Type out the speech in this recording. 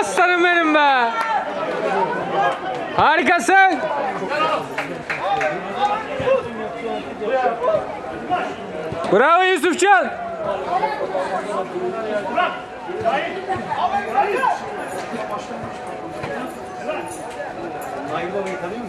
Aslanım benim be. Harikasın. Bravo Yusufcan. Nail Baba'yı tanıyor?